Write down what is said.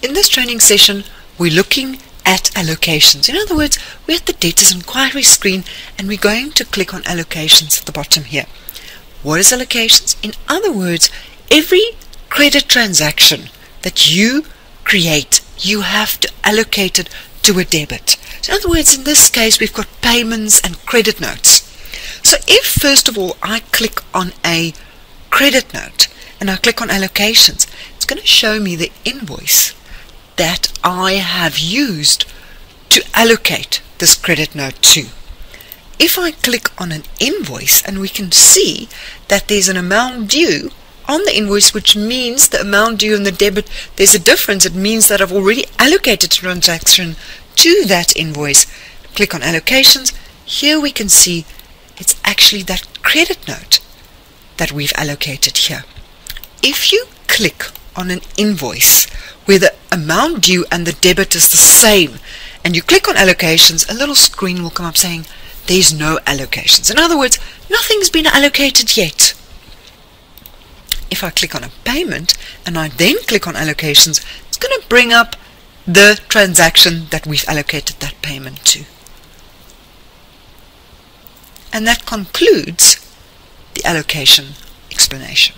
In this training session, we're looking at allocations. In other words, we're at the debtors inquiry screen and we're going to click on allocations at the bottom here. What is allocations? In other words, every credit transaction that you create, you have to allocate it to a debit. So in other words, in this case, we've got payments and credit notes. So if first of all I click on a credit note and I click on allocations, it's going to show me the invoice that I have used to allocate this credit note to. If I click on an invoice and we can see that there's an amount due on the invoice which means the amount due on the debit there's a difference. It means that I've already allocated a transaction to that invoice. Click on allocations. Here we can see it's actually that credit note that we've allocated here. If you click on an invoice where the amount due and the debit is the same and you click on allocations, a little screen will come up saying there's no allocations. In other words, nothing's been allocated yet. If I click on a payment and I then click on allocations, it's going to bring up the transaction that we've allocated that payment to. And that concludes the allocation explanation.